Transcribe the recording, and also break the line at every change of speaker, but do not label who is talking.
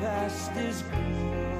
past is gone.